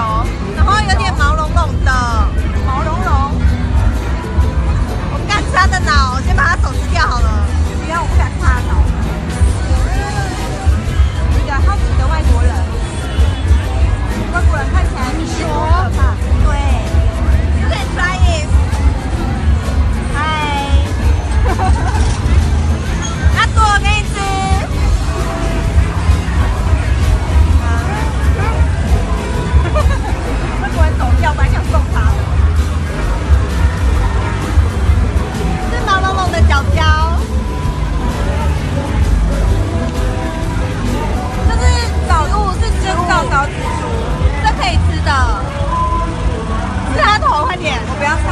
y'all. 点，我不要。